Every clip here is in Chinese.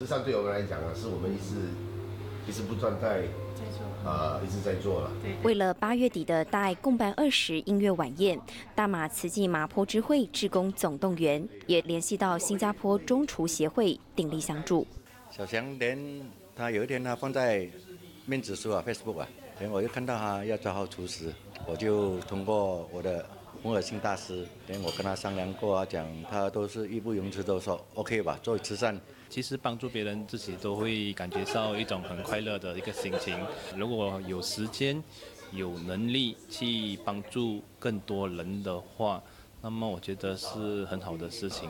实际上对我们来讲啊，是我们一直一直不断在呃一直在做了。为了八月底的大爱共办二十音乐晚宴，大马慈济麻坡之会志工总动员也联系到新加坡中厨协会鼎力相助。小祥连他有一天他放在面子书啊 Facebook 啊，连我就看到他要招好厨师，我就通过我的洪尔信大师，连我跟他商量过啊，讲他都是义不容辞，都说 OK 吧，做慈善。其实帮助别人，自己都会感觉到一种很快乐的一个心情。如果有时间、有能力去帮助更多人的话，那么我觉得是很好的事情。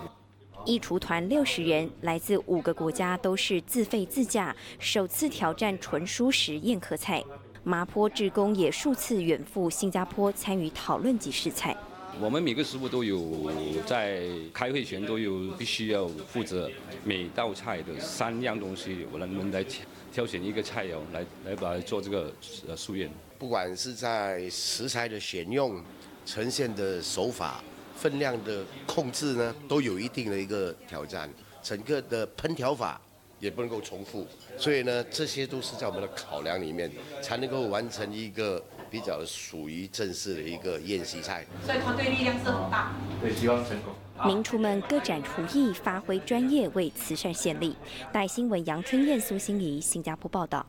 一厨团六十人，来自五个国家，都是自费自驾，首次挑战纯熟食宴客菜。麻坡志工也数次远赴新加坡参与讨论及试菜。我们每个师傅都有在开会前都有必须要负责每道菜的三样东西，我们来挑选一个菜肴来来把它做这个呃素宴。不管是在食材的选用、呈现的手法、分量的控制呢，都有一定的一个挑战。整个的烹调法也不能够重复，所以呢，这些都是在我们的考量里面，才能够完成一个。比较属于正式的一个宴席菜，所以团队力量是很大。对，希望成功。名厨们各展厨艺，发挥专业，为慈善献力。带新闻杨春燕、苏心怡，新加坡报道。